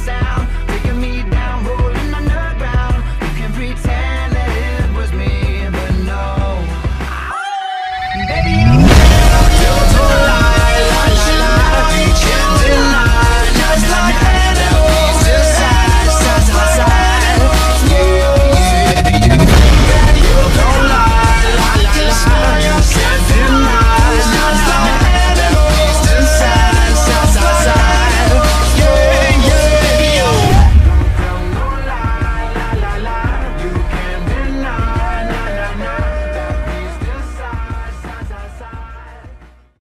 sound.